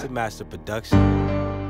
It's master production.